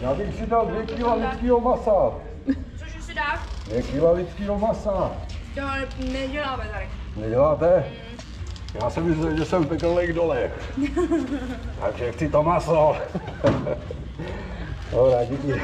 Já bych si dal dvě kila lidského masa. Cože si dáš? Dvě kila lidského masa. To neděláme tady. Neděláte? Mm. Já jsem myslel, že jsem pekelný dole. Takže chci to maso. Dobrá, díky.